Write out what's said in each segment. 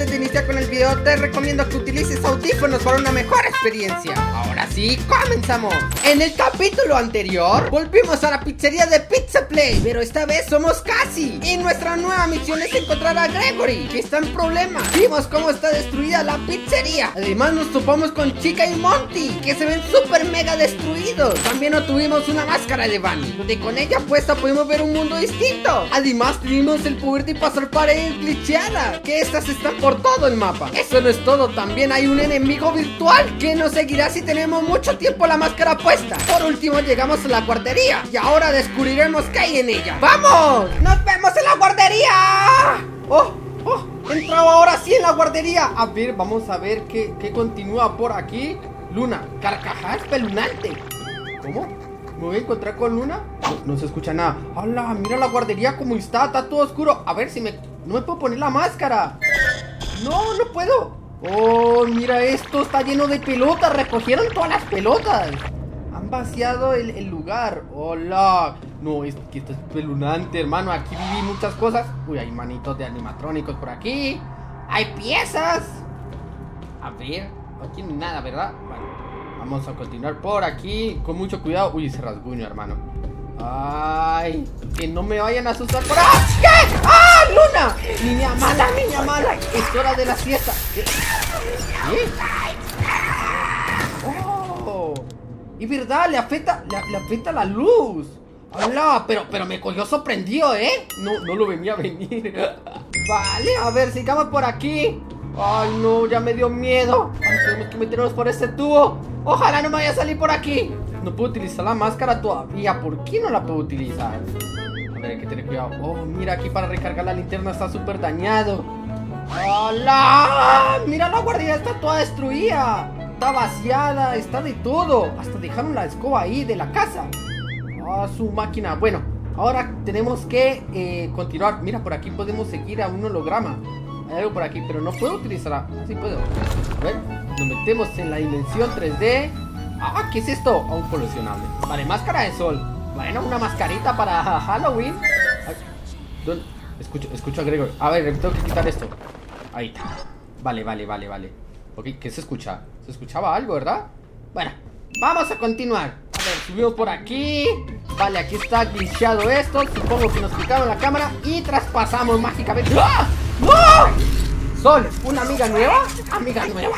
antes de iniciar con el video te recomiendo que utilices audífonos para una mejor experiencia. Ahora sí, comenzamos. En el capítulo anterior volvimos a la pizzería de Pizza Play Pero esta vez somos casi Y nuestra nueva misión es encontrar a Gregory Que está en problemas. Vimos cómo está destruida la pizzería. Además nos topamos con Chica y Monty Que se ven súper mega destruidos. También obtuvimos una máscara de Bunny Donde con ella puesta pudimos ver un mundo distinto. Además tuvimos el poder de pasar paredes glitcheadas Que estas están por todo el mapa Eso no es todo, también hay un enemigo virtual Que nos seguirá si tenemos mucho tiempo la máscara puesta Por último llegamos a la guardería Y ahora descubriremos qué hay en ella ¡Vamos! ¡Nos vemos en la guardería! ¡Oh! ¡Oh! He entrado ahora sí en la guardería A ver, vamos a ver qué, qué continúa por aquí Luna, carcajada espeluznante ¿Cómo? ¿Me voy a encontrar con Luna? No, no se escucha nada ¡Hala! Mira la guardería como está, está todo oscuro A ver si me... No me puedo poner la máscara No, no puedo. Oh, mira esto, está lleno de pelotas Recogieron todas las pelotas. Han vaciado el, lugar. Hola. No, es que esto es espeluznante, hermano Aquí viví muchas cosas. Uy, hay manitos de animatrónicos por aquí. Hay piezas. A ver, aquí nada, ¿verdad? Bueno, vamos a continuar por aquí Con mucho cuidado. Uy, ese rasguño, hermano. Ay, que no me vayan a asustar por ¡Ah! ¿Qué? ¡Ah, Luna! Niña mala, niña mala Es hora de la siesta ¿Qué? ¿Qué? Oh Y verdad, le afecta, le, le afecta la luz Hola, pero, pero me cogió sorprendido, ¿eh? No, no lo venía a venir Vale, a ver, sigamos por aquí Ay, no, ya me dio miedo Ay, Tenemos que meternos por este tubo Ojalá no me vaya a salir por aquí No puedo utilizar la máscara todavía ¿Por qué no la puedo utilizar? A hay que tener cuidado. Oh, mira, aquí para recargar la linterna está súper dañado. ¡Hola! Mira, la guardia está toda destruida. Está vaciada, está de todo. Hasta dejaron la escoba ahí de la casa. Ah, su máquina. Bueno, ahora tenemos que eh, continuar. Mira, por aquí podemos seguir a un holograma. Hay algo por aquí, pero no puedo utilizarla Sí puedo. A ver, nos metemos en la dimensión 3D Ah, ¿qué es esto? Ah, un coleccionable. Vale, máscara de sol Bueno, una mascarita para Halloween Ay. Escucho, escucho a Gregor A ver, tengo que quitar esto Ahí está Vale, vale, vale, vale Ok, ¿qué se escucha? ¿Se escuchaba algo, verdad? Bueno, vamos a continuar A ver, subimos por aquí Vale, aquí está glitchado esto Supongo que nos picaron la cámara Y traspasamos mágicamente ¡Ah! ¡No! Sol, ¿una amiga nueva? Amiga nueva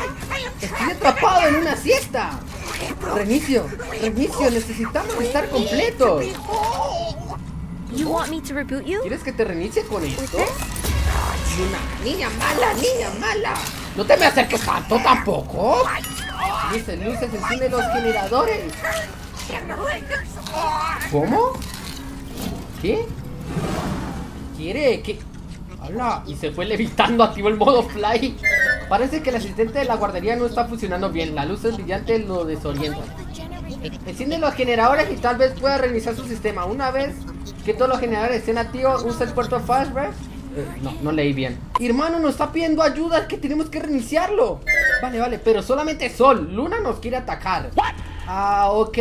Estoy atrapado en una siesta Reinicio, reinicio, necesitamos estar completos You want me to reboot you? ¿Quieres que te reinicie con esto? Una niña mala, niña mala. No te me acerques tanto tampoco. Luces, luces, enciende los generadores. ¿Cómo? ¿Qué? ¿Quiere? ¿Qué? Y se fue levitando, activó el modo fly. Parece que el asistente de la guardería no está funcionando bien. La luz es brillante lo desorienta. Enciende los generadores y tal vez pueda reiniciar su sistema. Una vez que todos los generadores estén activos, usa el puerto flashback. Eh, no, no leí bien. Hermano, nos está pidiendo ayuda, que tenemos que reiniciarlo. Vale, vale, pero solamente Sol. Luna nos quiere atacar. Ah, ok.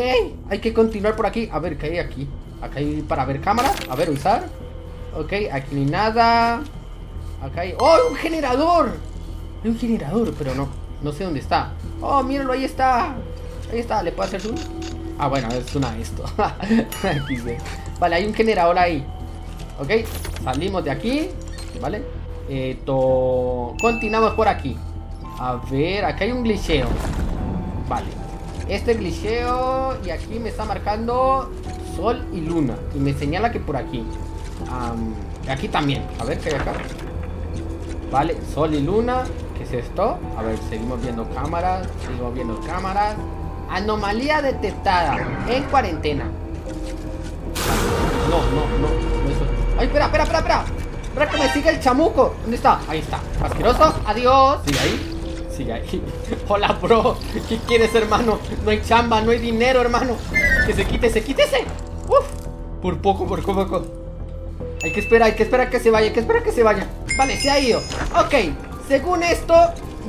Hay que continuar por aquí. A ver, ¿qué hay aquí? Acá hay para ver cámaras. A ver, usar. Ok, aquí hay nada. Acá hay... ¡Oh, un generador! Hay un generador, pero no. No sé dónde está. Oh, míralo, ahí está. Ahí está, ¿le puedo hacer zoom? Ah, bueno, es una esto. Aquí se- Vale, hay un generador ahí. Ok, salimos de aquí. Vale. Eh, to- Continuamos por aquí. A ver, acá hay un glitcheo. Vale. Este glitcheo y aquí me está marcando Sol y Luna. Y me señala que por aquí. Am, aquí también. A ver qué hay acá. Vale, Sol y Luna. ¿Qué es esto? A ver, seguimos viendo cámaras. Seguimos viendo cámaras. Anomalía detectada en cuarentena. No, no, no, no eso. Ay, espera, espera, espera, espera. Espera que me siga el chamuco. ¿Dónde está? Ahí está. Asqueroso. Adiós. Sigue ahí. Sigue ahí. Hola, bro. ¿Qué quieres, hermano? No hay chamba, no hay dinero, hermano. Que se quite, se quítese. Uf. Por poco, por poco. Hay que esperar, hay que esperar que se vaya, hay que esperar que se vaya. Vale, se ha ido. Ok, según esto,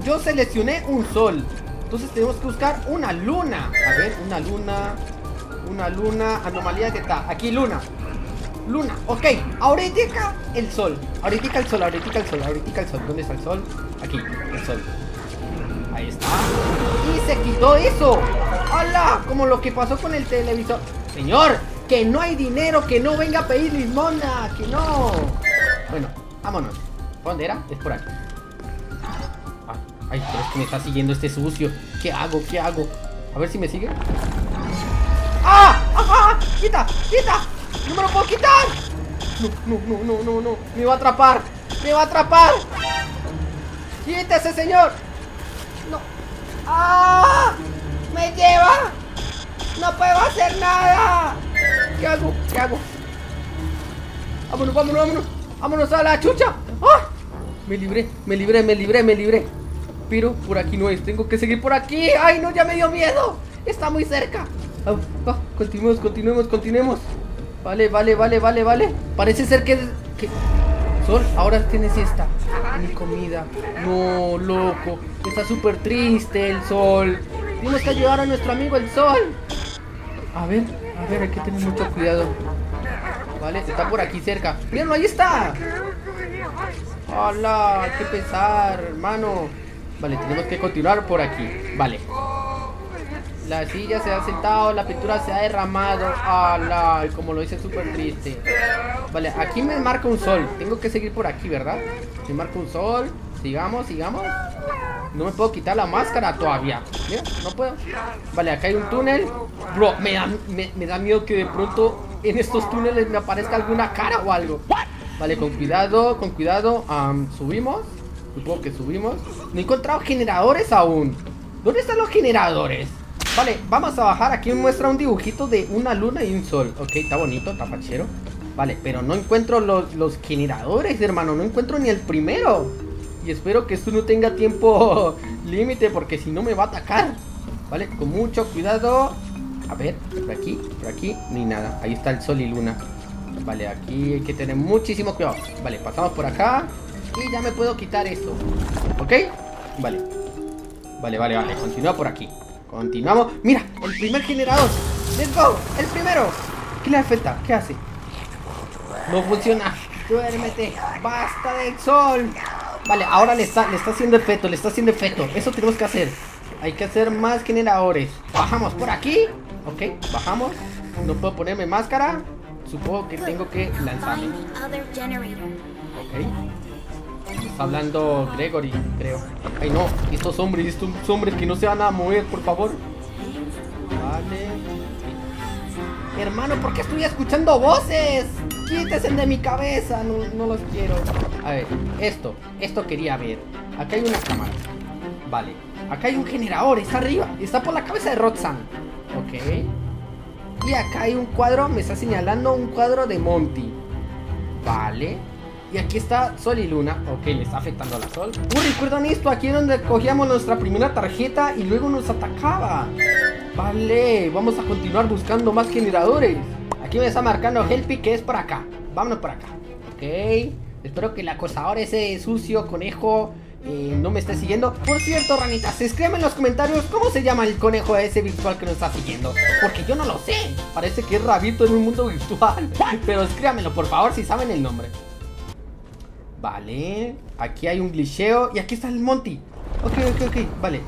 yo seleccioné un sol. Entonces tenemos que buscar una luna. A ver, una luna. Una luna. Anomalía que está. Aquí, luna. luna. Ok, ahorita el sol. Ahorita el sol, ahorita el sol, ahorita el sol. ¿Dónde está el sol? Aquí, el sol. Ahí está. Y se quitó eso. ¡Hala! Como lo que pasó con el televisor. Señor, que no hay dinero, que no venga a pedir limona, que no. Bueno, vámonos. ¿Dónde era? Es por aquí. Ah, ay, pero es que me está siguiendo este sucio. ¿Qué hago? ¿Qué hago? A ver si me sigue. ¡Ah! ¡Ah! ¡Quita! ¡Quita! ¡No me lo puedo quitar! No, no, no, no, no, no. Me va a atrapar. Me va a atrapar. ¡Quítese, señor! No. ¡Ah! ¡Me lleva! ¡No puedo hacer nada! ¿Qué hago? ¿Qué hago? Vámonos, vámonos, vámonos. Vámonos a la chucha. ¡Ah! Me libré, me libré, me libré, me libré. Pero por aquí no es. Tengo que seguir por aquí. ¡Ay, no! Ya me dio miedo. Está muy cerca. Ah, continuemos, continuemos, continuemos. Vale, vale, vale, vale, vale. Parece ser que... que... Sol, ahora tienes esta. Mi comida. No, loco. Está súper triste el sol. Tenemos que ayudar a nuestro amigo el sol. A ver, a ver, hay que tener mucho cuidado. Vale, está por aquí cerca. Mírenlo, ahí está. Hola, qué pesar, hermano. Vale, tenemos que continuar por aquí. Vale. La silla se ha sentado, la pintura se ha derramado. ¡Hala! Como lo dice, súper triste. Vale, aquí me marca un sol. Tengo que seguir por aquí, ¿verdad? Me marca un sol. Sigamos, sigamos. No me puedo quitar la máscara todavía. Mira, no puedo. Vale, acá hay un túnel. Bro, me da, me, da miedo que de pronto en estos túneles me aparezca alguna cara o algo. Vale, con cuidado, con cuidado. subimos. Supongo que subimos. No he encontrado generadores aún. ¿Dónde están los generadores? Vale, vamos a bajar. Aquí me muestra un dibujito de una luna y un sol. Ok, está bonito, está fachero. Vale, pero no encuentro los, los generadores, hermano. No encuentro ni el primero. Y espero que esto no tenga tiempo límite porque si no me va a atacar. Vale, con mucho cuidado. A ver, por aquí, por aquí, ni nada. Ahí está el sol y luna. Vale, aquí hay que tener muchísimo cuidado. Vale, pasamos por acá. Y ya me puedo quitar esto. ¿Ok? Vale. Vale, vale, vale. Continúa por aquí. Continuamos. Mira, el primer generador. Let's go. El primero. ¿Qué le afecta? ¿Qué hace? No funciona. Duérmete. Basta del sol. Vale, ahora le está, le está haciendo efecto, le está haciendo efecto. Eso tenemos que hacer. Hay que hacer más generadores. Bajamos por aquí. Ok, bajamos. No puedo ponerme máscara. Supongo que tengo que lanzarme. Ok. Está hablando Gregory, creo. Ay, no. Estos hombres, estos hombres que no se van a mover, por favor. Vale. Hermano, ¿por qué estoy escuchando voces? Quítese de mi cabeza, no, los quiero. A ver, esto, esto quería ver. Acá hay una cámara. Vale. Acá hay un generador, está arriba. Está por la cabeza de Roxanne. Ok. Y acá hay un cuadro, me está señalando un cuadro de Monty. Vale. Y aquí está Sol y Luna. Ok, le está afectando a la Sol. Uy, recuerdan esto, aquí es donde cogíamos nuestra primera tarjeta y luego nos atacaba. Vale, vamos a continuar buscando más generadores. Aquí me está marcando Helpy que es por acá. Vámonos por acá. Ok. Espero que el acosador ese sucio conejo eh, no me esté siguiendo. Por cierto, ranitas, escríbanme en los comentarios cómo se llama el conejo ese virtual que nos está siguiendo. Porque yo no lo sé. Parece que es rabito en un mundo virtual. Pero escríbanmelo, por favor, si saben el nombre. Vale. Aquí hay un glitcheo. Y aquí está el Monty. Ok, ok, ok. Vale.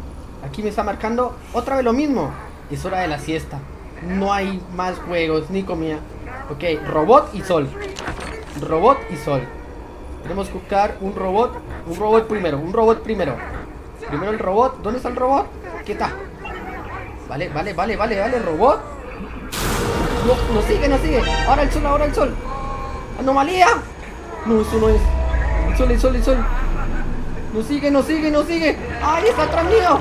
Aquí me está marcando otra vez lo mismo. Es hora de la siesta. No hay más juegos ni comida. Ok, robot y sol. Robot y sol. Tenemos que buscar un robot. Un robot primero, un robot primero. Primero el robot. ¿Dónde está el robot? ¿Qué está? Vale, vale, vale, vale, vale, robot. No, no sigue, no sigue. Ahora el sol, ahora el sol. ¡Anomalía! No, eso no es. El sol, el sol, el sol. No sigue, no sigue, no sigue. ¡Ay, está atrás mío!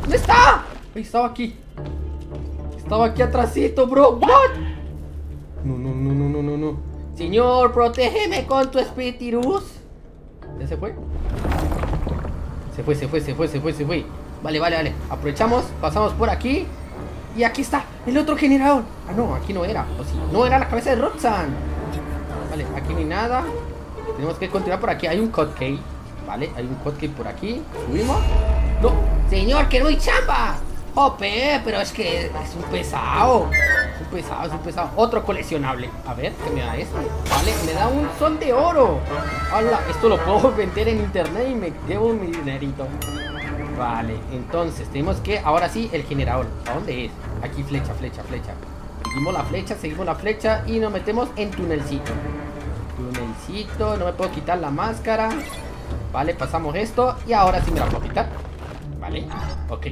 ¿Dónde está? Ahí estaba aquí. Estaba aquí atrásito, bro. What? No, no, no, no, no, no, no. Señor, protégeme con tu espíritus. ¿Ya se fue? Se fue, se fue, se fue, se fue, se fue. Vale, vale, vale. Aprovechamos, pasamos por aquí. Y aquí está, el otro generador. Ah, no, aquí no era. O sí, no era la cabeza de Roxanne. Vale, aquí no hay nada. Tenemos que continuar por aquí. Hay un cupcake. Vale, hay un cupcake por aquí. Subimos. No, señor, que no hay chamba. Ope, pero es que es un pesado. Es un pesado, es un pesado. Otro coleccionable. A ver, ¿qué me da esto? Vale, me da un sol de oro. Hola, esto lo puedo vender en internet y me llevo mi dinerito. Vale, entonces tenemos que, ahora sí, el generador. ¿A dónde es? Aquí, flecha, flecha, flecha. Seguimos la flecha, seguimos la flecha y nos metemos en tunelcito. Tunelcito, no me puedo quitar la máscara. Vale, pasamos esto y ahora sí me la puedo quitar. Vale, ok.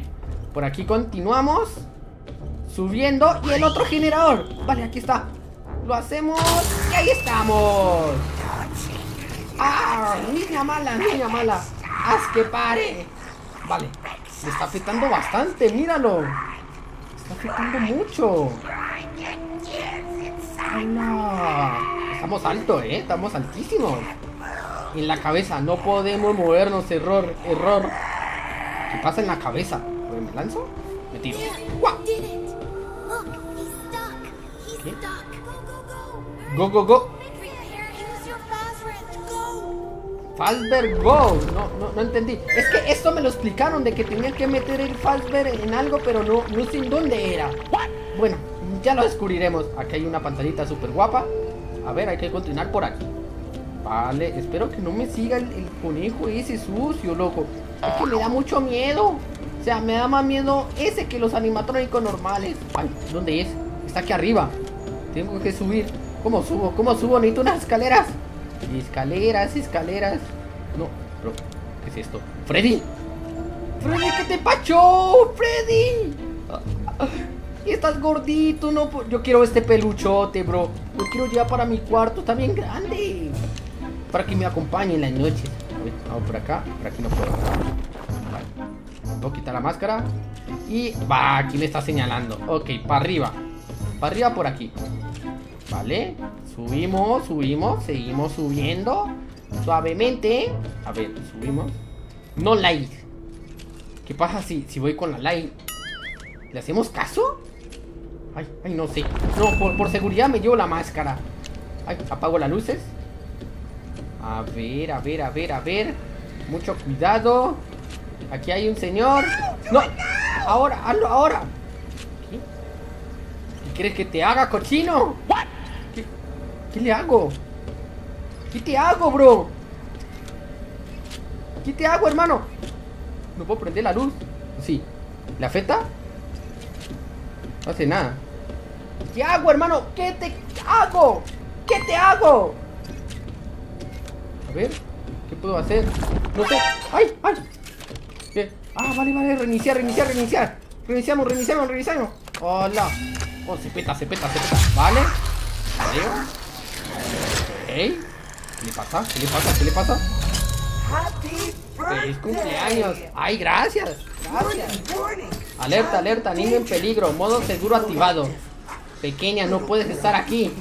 Por aquí continuamos Subiendo Y el otro generador Vale, aquí está Lo hacemos Y ahí estamos ¡Ah! Niña mala, niña mala Haz que pare Vale Me está afectando bastante, míralo Está afectando mucho ¡Hala! Estamos altos, ¿eh? Estamos altísimos En la cabeza No podemos movernos Error, error ¿Qué pasa en la cabeza? ¿Me lanzo? Me tiro. ¿Qué? Go, go, go. Fazbear Go. No, no, no entendí. Es que esto me lo explicaron de que tenía que meter el Fazbear en algo, pero no, no sé en dónde era. Bueno, ya lo descubriremos. Aquí hay una pantallita súper guapa. A ver, hay que continuar por aquí. Vale, espero que no me siga el, el conejo ese sucio, loco. Es que me da mucho miedo. O sea, me da más miedo ese que los animatrónicos normales. Ay, ¿dónde es? Está aquí arriba. Tengo que subir. ¿Cómo subo? ¿Cómo subo? Necesito unas escaleras. Escaleras, escaleras. No, pero, ¿qué es esto? ¡Freddy! ¡Freddy, qué te pacho! ¡Freddy! Y estás gordito, no. Yo quiero este peluchote, bro. Lo quiero llevar para mi cuarto. Está bien grande. Para que me acompañe en la noche. A ver, vamos por acá. Por aquí no puedo. Voy a quitar la máscara. Y va, aquí me está señalando. Ok, para arriba. Para arriba por aquí. Vale. Subimos, subimos. Seguimos subiendo. Suavemente. A ver, subimos. No light. ¿Qué pasa si, si voy con la light? ¿Le hacemos caso? Ay, ay, no sé. No, por, por seguridad me llevo la máscara. Ay, apago las luces. A ver, a ver, a ver, a ver. Mucho cuidado. Aquí hay un señor. ¡No! Ahora, hazlo ahora. ¿Qué? ¿Qué crees que te haga, cochino? ¿Qué, ¿Qué le hago? ¿Qué te hago, bro? ¿Qué te hago, hermano? No puedo prender la luz. Sí. ¿Le afecta? No hace nada. ¿Qué hago, hermano? ¿Qué te hago? ¿Qué te hago? A ver, ¿qué puedo hacer? No sé. ¡Ay! ¡Ay! Ah, vale, vale, reiniciar, reiniciar, reiniciar. Reiniciamos, reiniciamos, reiniciamos. Hola. Oh, se peta, se peta, se peta. Vale. Vale. Ok. ¿Qué le pasa? ¿Qué le pasa? ¿Qué le pasa? ¡Feliz cumpleaños! ¡Ay, gracias! ¡Gracias! Alerta, alerta, niño en peligro. Modo seguro activado. Pequeña, no puedes estar aquí.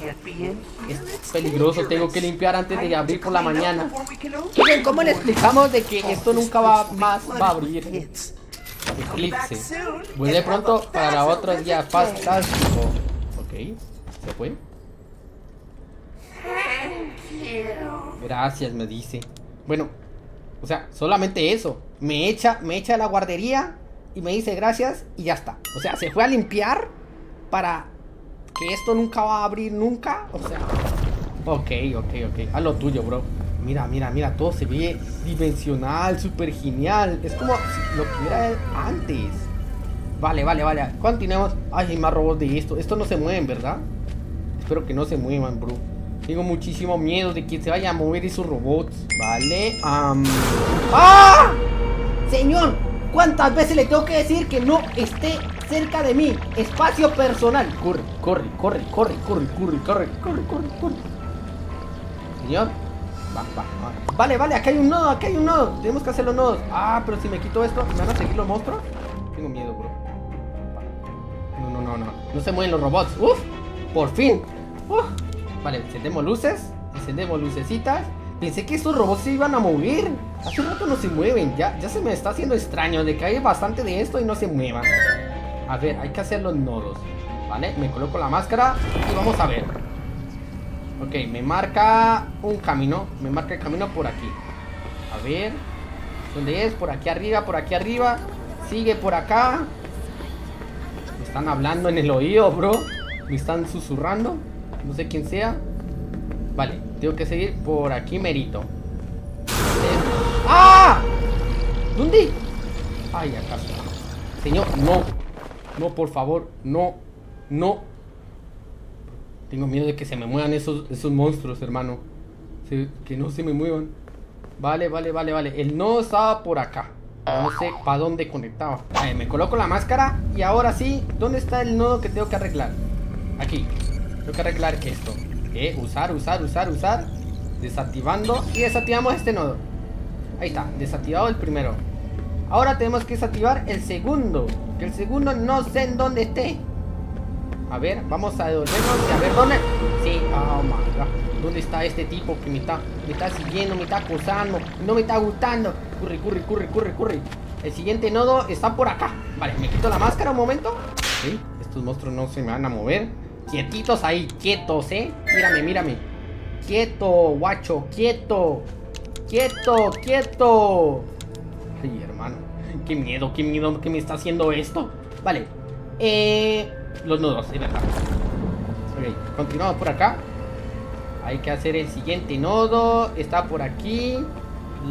Es peligroso, tengo que limpiar antes de abrir por la mañana. Miren, ¿cómo le explicamos de que esto nunca va más va a abrir? Eclipse. Vuelve pronto para otro día fantástico. Ok, se fue. Gracias, me dice. Bueno, o sea, solamente eso. Me echa, me echa de la guardería y me dice gracias y ya está. O sea, se fue a limpiar para que esto nunca va a abrir nunca. O sea, ok, ok, ok. Haz lo tuyo, bro. Mira, mira, mira, todo se ve dimensional, súper genial. Es como si lo que era antes. Vale, vale, vale. Continuemos. Ay, hay más robots de esto. Esto no se mueven, ¿verdad? Espero que no se muevan, bro. Tengo muchísimo miedo de que se vaya a mover esos robots. Vale. ¡Ah! Señor, ¿cuántas veces le tengo que decir que no esté cerca de mí? Espacio personal. Corre, corre, corre, corre, corre, corre, corre, corre, corre, corre. Señor. Va, va, va. Vale, vale, acá hay un nodo, acá hay un nodo. Tenemos que hacer los nodos. Ah, pero si me quito esto, ¿me van a seguir los monstruos? Tengo miedo, bro. No, no, no, no. No se mueven los robots. Uf, por fin. Uf. Vale, encendemos luces, encendemos lucecitas. Pensé que estos robots se iban a mover. Hace un rato no se mueven. Ya, ya se me está haciendo extraño de que hay bastante de esto y no se muevan. A ver, hay que hacer los nodos. Vale, me coloco la máscara y vamos a ver. Ok, me marca un camino. Me marca el camino por aquí. A ver. ¿Dónde es? Por aquí arriba, por aquí arriba. Sigue por acá. están hablando en el oído, bro. Me están susurrando. No sé quién sea. Vale, tengo que seguir por aquí merito. ¡Ah! ¿Dónde? Ay, acá. Señor, no. No, por favor, no. No. Tengo miedo de que se me muevan esos, esos monstruos, hermano. que no se me muevan. Vale, vale, vale, vale. El nodo estaba por acá. No sé para dónde conectaba. Me coloco la máscara. Y ahora sí, ¿dónde está el nodo que tengo que arreglar? Aquí. Tengo que arreglar esto. Eh, usar, usar, usar, usar. Desactivando. Y desactivamos este nodo. Ahí está, desactivado el primero. Ahora tenemos que desactivar el segundo. Que el segundo no sé en dónde esté. A ver, vamos a devolvernos y a ver dónde. Sí, oh my god. ¿Dónde está este tipo que me está, me está siguiendo, me está acosando? No me está gustando. Curry, curry, curry, curry, curry. El siguiente nodo está por acá. Vale, me quito la máscara un momento. Sí, estos monstruos no se me van a mover. Quietitos ahí, quietos, ¿eh? Mírame, mírame. Quieto, guacho, quieto. Quieto, quieto. Ay, hermano. Qué miedo, qué miedo que me está haciendo esto. Vale. Eh los nudos, es verdad. Ok, continuamos por acá. Hay que hacer el siguiente nodo. Está por aquí.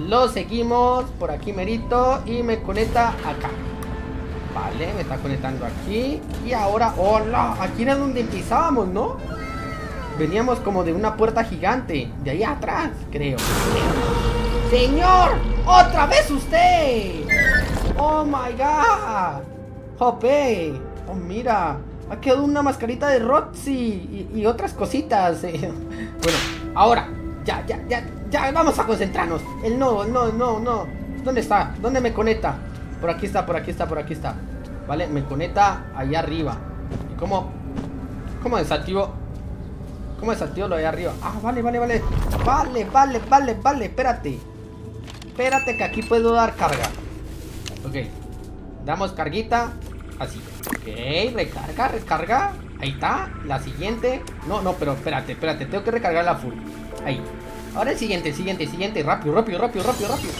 Lo seguimos. Por aquí merito. Y me conecta acá. Vale, me está conectando aquí. Y ahora, hola. Aquí era donde empezábamos, ¿no? Veníamos como de una puerta gigante. De ahí atrás, creo. ¡Señor! ¡Otra vez usted! ¡Oh, my God! ¡Jope! ¡Oh, mira! Ha quedado una mascarita de Roxy y, otras cositas. Eh. Bueno, ahora, ya, ya, ya, ya, vamos a concentrarnos. El no, no, no, no. ¿Dónde está? ¿Dónde me conecta? Por aquí está, por aquí está, por aquí está. Vale, me conecta allá arriba. ¿Y cómo? ¿Cómo desactivo? ¿Cómo desactivo lo de arriba? Ah, vale, vale, vale. Vale, vale, vale, vale. Espérate. Espérate que aquí puedo dar carga. Ok. Damos carguita. Así. Ok, recarga, recarga. Ahí está. La siguiente. No, no, pero espérate, espérate. Tengo que recargar la full. Ahí. Ahora el siguiente, siguiente, siguiente. Rápido, rápido, rápido, rápido, rápido.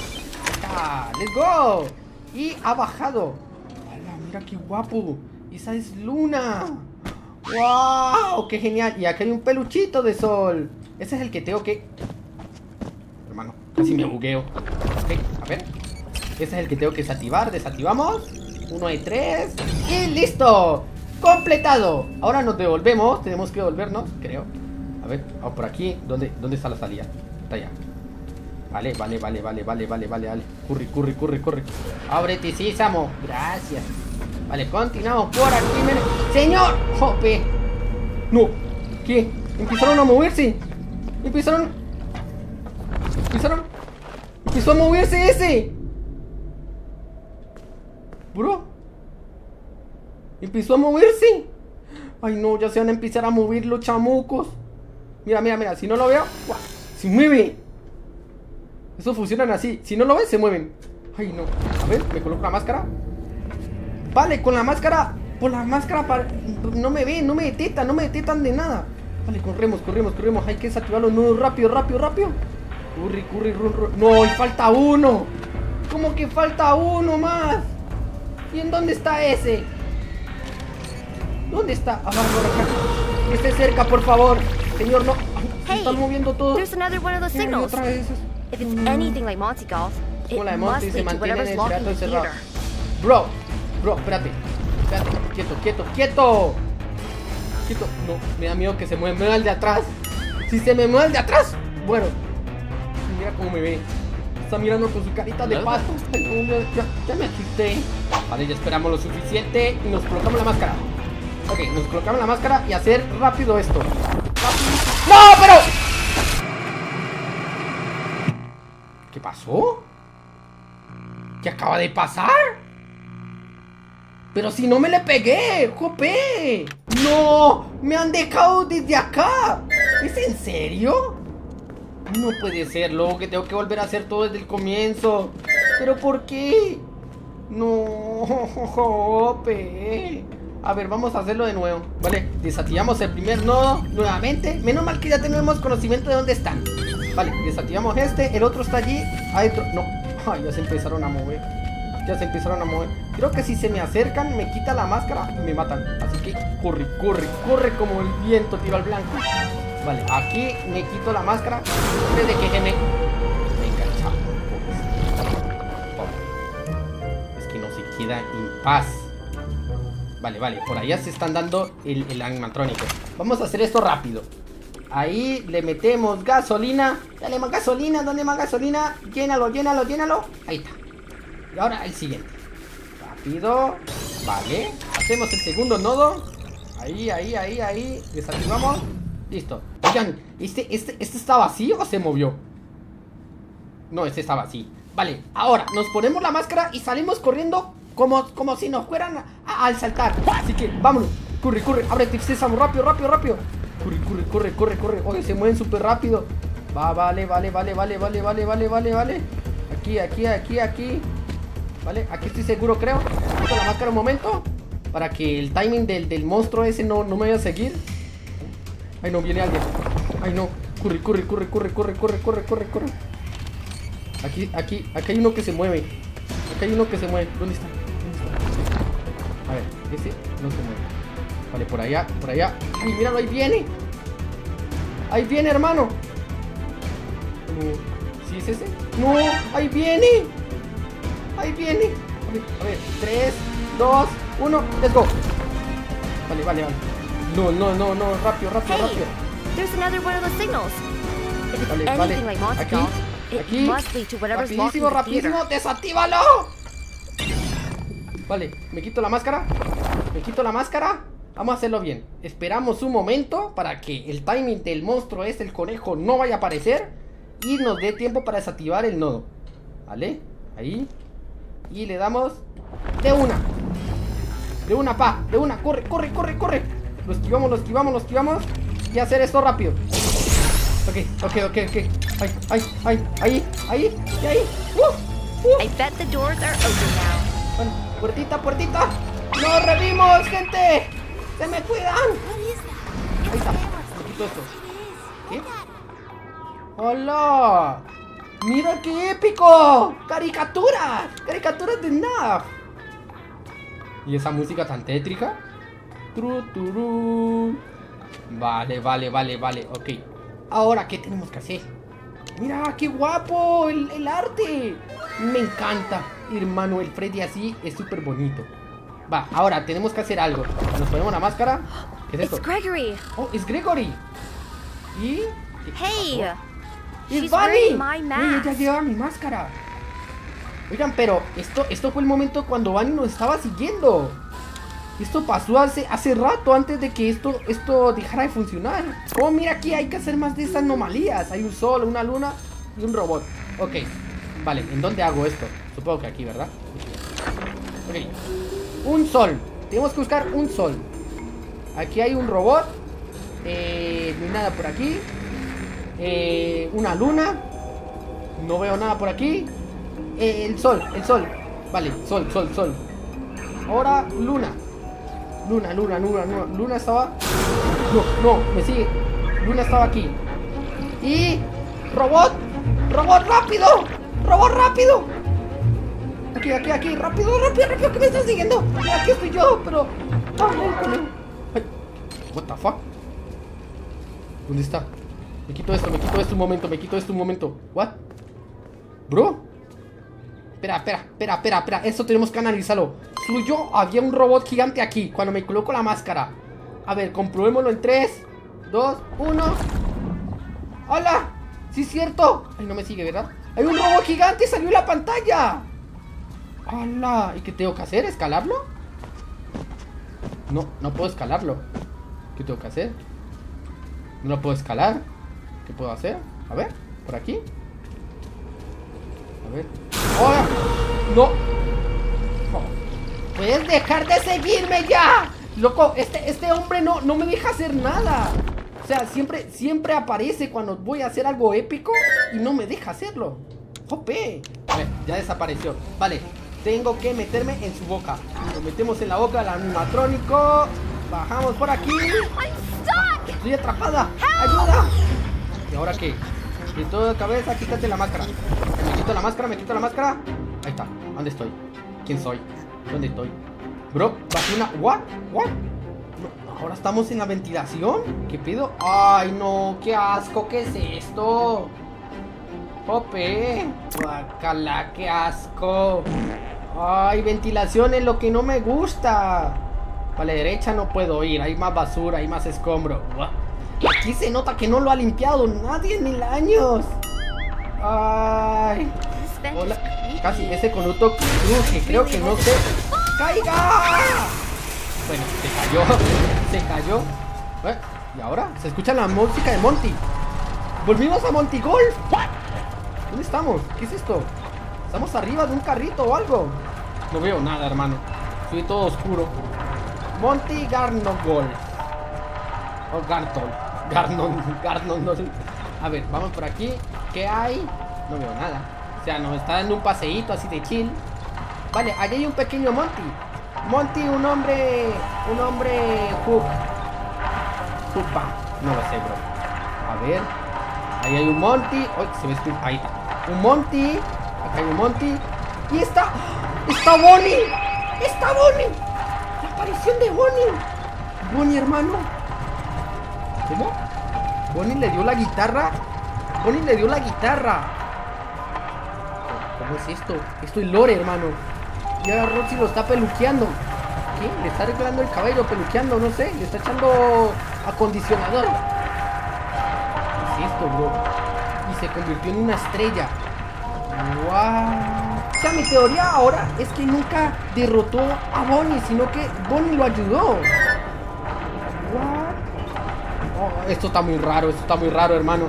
Let's go. Y ha bajado. ¡Hala, mira qué guapo! Esa es Luna. ¡Wow! ¡Qué genial! Y acá hay un peluchito de sol. Ese es el que tengo que... Hermano, casi me bugueo. Ok, a ver. Ese es el que tengo que desactivar. Desactivamos. Uno hay tres. Y listo. Completado. Ahora nos devolvemos. Tenemos que devolvernos, creo. A ver, por aquí. ¿Dónde, ¿Dónde está la salida? Está allá. Vale, vale, vale, vale, vale, vale, vale, vale. Curry, curry, curry, curry. Ábrete, sí, Samo. Gracias. Vale, continuamos por aquí. ¡Señor! ¡Jope! No. ¿Qué? Empezaron a moverse. Empezaron. Empezaron. Empezó a moverse ese. Bro. Empezó a moverse. Ay, no, ya se van a empezar a mover los chamucos. Mira, mira, mira. Si no lo veo, se mueve. Eso funcionan así. Si no lo ves, se mueven. Ay, no. A ver, me coloco la máscara. Vale, con la máscara. Por la máscara para... no me ven, no me detetan, no me detetan de nada. Vale, corremos, corremos, corremos. Hay que desactivar los nudos rápido, rápido, rápido. Curry, curry, run, run. No, y falta uno. ¿Cómo que falta uno más? ¿Y en dónde está ese? ¿Dónde está? Abajo acá. Que esté cerca, por favor. Señor, no. Se están moviendo todos. There's another one of those signals. Otra vez. If it's anything like Monty Golf, it de must lead to whatever's locking the theater. Bro, bro, espérate. Espérate. Quieto, quieto, quieto. Quieto. No, me da miedo que se mueva, me mueva el de atrás. Si se me mueve el de atrás, bueno. Mira cómo me ve. Está mirando con su carita de pato. Ya, ya me asusté. Vale, ya esperamos lo suficiente y nos colocamos la máscara. Ok, nos colocamos la máscara y hacer rápido esto. Rápido. ¡No, pero! ¿Qué pasó? ¿Qué acaba de pasar? Pero si no me le pegué, jope. No, me han dejado desde acá. ¿Es en serio? No puede ser, luego que tengo que volver a hacer todo desde el comienzo. ¿Pero por qué? No, jope. A ver, vamos a hacerlo de nuevo. Vale, desactivamos el primer nodo nuevamente. Menos mal que ya tenemos conocimiento de dónde están. Vale, desactivamos este. El otro está allí. Adentro. No. Ay, ya se empezaron a mover. Ya se empezaron a mover. Creo que si se me acercan, me quita la máscara y me matan. Así que corre, corre, corre como el viento, tiro al blanco. Vale, aquí me quito la máscara. Desde que se me... Me engancha. Es que no se queda en paz. Vale, vale, por allá se están dando el, el animatrónico. Vamos a hacer esto rápido. Ahí le metemos gasolina. Dale más gasolina, ¿dónde más gasolina? Llénalo, llénalo, llénalo. Ahí está. Y ahora el siguiente. Rápido. Vale. Hacemos el segundo nodo. Ahí, ahí, ahí, ahí. Desactivamos. Listo. Oigan, ¿este, este, ¿este está vacío o se movió? No, este está vacío. Vale, ahora nos ponemos la máscara y salimos corriendo como, como si nos fueran al saltar. Así que vámonos. Corre, corre. Ábrete, sésamo. Rápido, rápido, rápido. Corre, corre, corre, corre, corre. Oye, se mueven súper rápido. Va, vale, vale, vale, vale, vale, vale, vale, vale, vale. Aquí, aquí, aquí, aquí. Vale, aquí estoy seguro, creo. Quito la máscara un momento. Para que el timing del, del monstruo ese no, no me vaya a seguir. Ay, no, viene alguien. Ay, no. Corre, corre, corre, corre, corre, corre, corre, corre, corre. Aquí, aquí, aquí hay uno que se mueve. Aquí hay uno que se mueve. ¿Dónde está? ¿Dónde está? A ver, ese no se mueve. Vale, por allá, por allá. Ay, míralo, ahí viene. Ahí viene, hermano. No. ¿Sí es ese? No, ahí viene. Ahí viene. A ver, a ver. 3, 2, 1, let's go. Vale, vale, vale. No, no, no, no, rápido, rápido, Hey, rápido. there's another one of those signals. Vale, vale. Aquí, aquí. must lead to whatever's walking Rapidísimo, rapidísimo, desactívalo. Vale, me quito la máscara. Me quito la máscara. Vamos a hacerlo bien. Esperamos un momento para que el timing del monstruo este, el conejo, no vaya a aparecer. Y nos dé tiempo para desactivar el nodo. ¿Vale? Ahí. Y le damos de una. De una, pa. De una. Corre, corre, corre, corre. Lo esquivamos, lo esquivamos, lo esquivamos. Y hacer esto rápido. Ok, ok, ok, ok. Ay, ay, ay, ahí, ahí, y ahí. Uh, uh. I bet the doors are open now. Bueno, puertita, puertita. ¡Nos revimos, gente! ¡Se me cuidan! Ahí está. Quito esto. ¿Qué? ¡Hola! ¡Mira qué épico! ¡Caricaturas! ¡Caricaturas de NAF! ¿Y esa música tan tétrica? Tru, turú. Vale, vale, vale, vale. Ok. Ahora, ¿qué tenemos que hacer? Mira, qué guapo el, el arte. Me encanta. Hermano, el Freddy así es súper bonito. Va, ahora tenemos que hacer algo. Nos ponemos la máscara. ¿Qué es It's esto? Gregory. Oh, es Gregory. ¿Y? ¿Qué Hey? ¡Es Bunny! Oye, ella lleva mi máscara. Oigan, pero esto, esto fue el momento cuando Bunny nos estaba siguiendo. Esto pasó hace, hace rato, antes de que esto, esto dejara de funcionar. Oh, mira aquí, hay que hacer más de estas anomalías. Hay un sol, una luna y un robot. Ok, vale, ¿en dónde hago esto? Supongo que aquí, ¿verdad? Ok, un sol. Tenemos que buscar un sol. Aquí hay un robot. Eh, no hay nada por aquí. Eh, una luna. No veo nada por aquí. Eh, el sol, el sol. Vale, sol, sol, sol. Ahora luna. Luna, luna, luna, luna. Luna estaba. No, no, me sigue. Luna estaba aquí. Y. Robot. Robot rápido. Robot rápido. Aquí, aquí, aquí. Rápido, rápido, rápido. Que me estás siguiendo. Aquí estoy yo, pero. Ay, What? ¿Dónde está? Me quito esto, me quito esto un momento, me quito esto un momento. ¿What? ¿Bro? Espera, espera, espera, espera, espera. Esto tenemos que analizarlo. Suyo, había un robot gigante aquí cuando me coloco la máscara. A ver, comprobémoslo en 3, 2, 1. ¡Hola! ¡Sí es cierto! Ay, no me sigue, ¿verdad? ¡Hay un robot gigante! ¡Salió en la pantalla! ¡Hola! ¿Y qué tengo que hacer? ¿Escalarlo? No, no puedo escalarlo. ¿Qué tengo que hacer? No lo puedo escalar. ¿Qué puedo hacer? A ver, por aquí. A ver. ¡Hola! ¡No! ¿Puedes dejar de seguirme ya? Loco, este, este hombre no, no me deja hacer nada. O sea, siempre, siempre aparece cuando voy a hacer algo épico y no me deja hacerlo. ¡Jope! A ver, ya desapareció. Vale, tengo que meterme en su boca. Lo metemos en la boca al animatrónico. Bajamos por aquí. Estoy atrapada. ¡Ayuda! ¿Y ahora qué? De cabeza, quítate la máscara. Me quito la máscara, me quito la máscara. Ahí está. ¿Dónde estoy? ¿Quién soy? ¿Dónde estoy? Bro, bajé una... ¿What? ¿What? ¿Ahora estamos en la ventilación? ¿Qué pido? ¡Ay, no! ¡Qué asco! ¿Qué es esto? ¡Pope! ¡Guacala! ¡Qué asco! ¡Ay, ventilación es lo que no me gusta! Para la derecha no puedo ir, hay más basura, hay más escombro. Aquí se nota que no lo ha limpiado nadie en mil años. Ay. Hola. Casi ese conuto cruje, creo que no se caiga. Bueno, se cayó. Se cayó. Eh, ¿Y ahora? Se escucha la música de Monty. Volvimos a Monty Golf. ¿Dónde estamos? ¿Qué es esto? ¿Estamos arriba de un carrito o algo? No veo nada, hermano. Soy todo oscuro. Monty Garnon Golf. O Garton. Garnon, Garnon, no sé. A ver, vamos por aquí. ¿Qué hay? No veo nada. O sea, nos está dando un paseíto así de chill. Vale, allí hay un pequeño Monty. Monty, un hombre. Un hombre. Hook. Hookpa. No lo sé, bro. A ver. Ahí hay un Monty. Uy, se ve. Ahí está. Un Monty. Acá hay un Monty. Y está. ¡Está Bonnie! ¡Está Bonnie! ¡La aparición de Bonnie! Bonnie, hermano. ¿Cómo? Bonnie le dio la guitarra. Bonnie le dio la guitarra. ¿Cómo es esto? Esto es lore, hermano. Y ahora Roxy lo está peluqueando. ¿Qué? Le está arreglando el cabello, peluqueando, no sé. Le está echando acondicionador. ¿Qué es esto, bro? Y se convirtió en una estrella. ¡Wow! O sea, mi teoría ahora es que nunca derrotó a Bonnie, sino que Bonnie lo ayudó. What? Oh, esto está muy raro, esto está muy raro, hermano.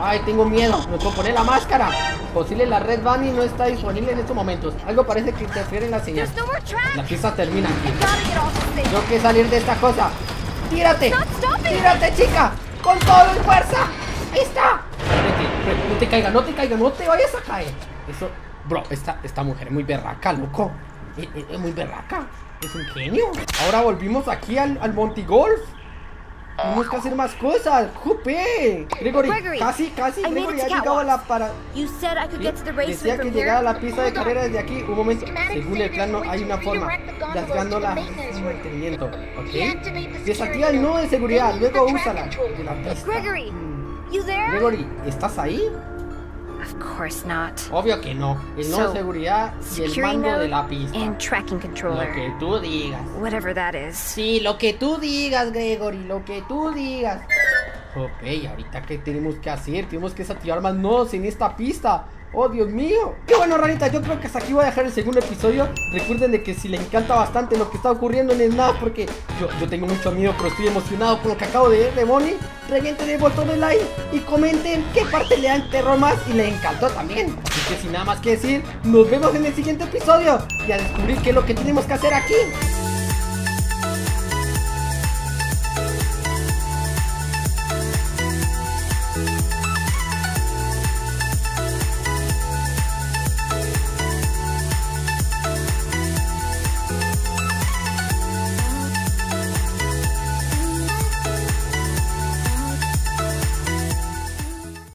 Ay, tengo miedo. Me puedo poner la máscara. Posible la red Bunny no está disponible en estos momentos. Algo parece que interfiere en la señal. La pista termina aquí. Tengo que salir de esta cosa. ¡Tírate! ¡Tírate, chica! ¡Con todo en fuerza! ¡Ahí está! No te caigas, no te caigas, no te vayas a caer. Eso, bro, esta, esta mujer es muy berraca, loco. Es, es- es muy berraca. Es un genio. Ahora volvimos aquí al, al Monty Golf. Tenemos que hacer más cosas. ¡Jupe! Gregory, casi, casi. Gregory ha llegado a la para. You said I could Sí, get to the raceway Decía que llegara a la pista de carrera desde aquí. Un momento. Según el plan, no hay una forma. Desgando la mantenimiento. ¿Ok? Desactiva el nodo de seguridad. Luego úsala. Mm. Gregory, ¿estás ahí? Of course not. Obvio que no. El nodo de So, seguridad y el mando de la pista. and tracking Lo controller. que tú digas. Whatever that is. Sí, lo que tú digas, Gregory, lo que tú digas. Ok, ¿y ahorita qué tenemos que hacer? Tenemos que desactivar más nodos en esta pista. ¡Oh, Dios mío! Qué bueno, ranita, yo creo que hasta aquí voy a dejar el segundo episodio. Recuerden de que si le encanta bastante lo que está ocurriendo en Snap, porque yo, yo tengo mucho miedo, pero estoy emocionado con lo que acabo de ver de Bonnie. Revienten el botón de like y comenten qué parte le enterró más y le encantó también. Así que sin nada más que decir, nos vemos en el siguiente episodio y a descubrir qué es lo que tenemos que hacer aquí.